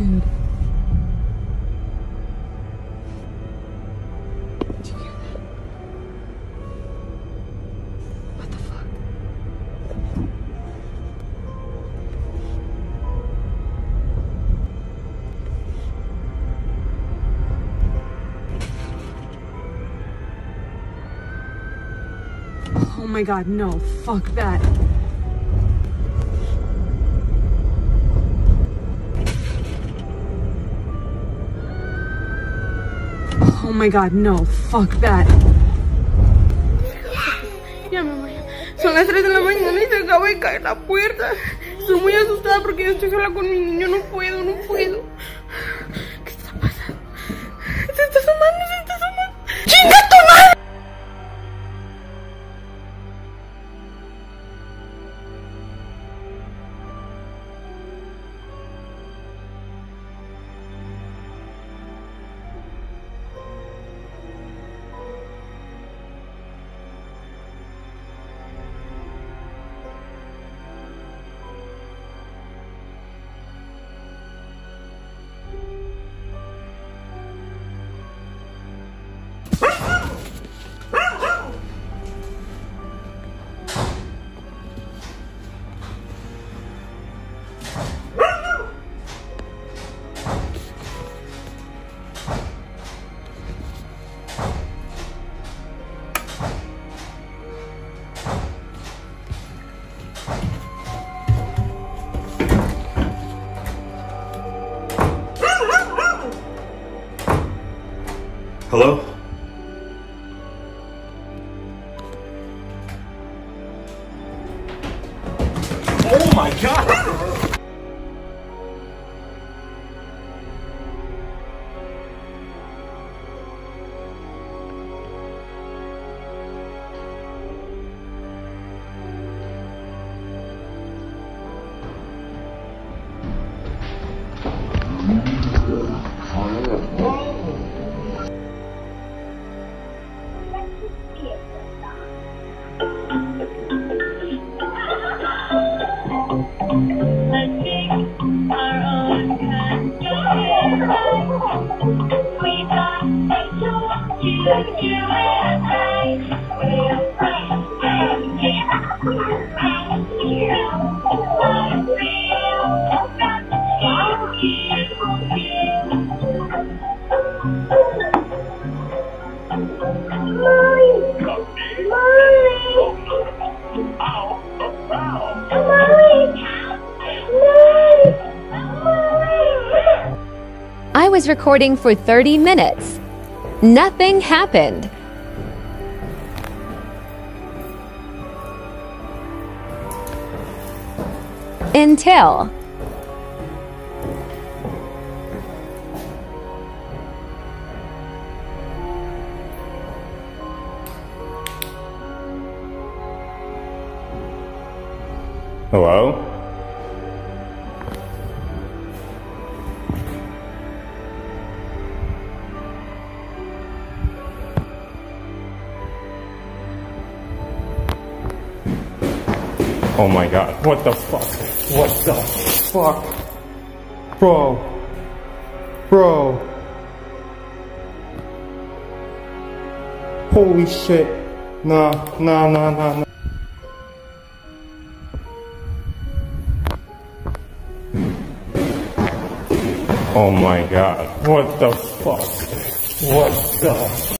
Dude. Did you hear that? What the fuck? Oh my god, no. Fuck that. Oh my god, no. Fuck that. Ya me voy. Son las 3 de la mañana y se acaba de caer la puerta. Estoy muy asustada porque yo estoy sola con mi niño. No puedo, no puedo. Hello? Oh my god! I was recording for 30 minutes. Nothing happened. Until. Hello? Oh my god, what the fuck? What the fuck? Bro. Bro. Holy shit. Nah, nah, nah, nah, nah. Oh my god, what the fuck? What the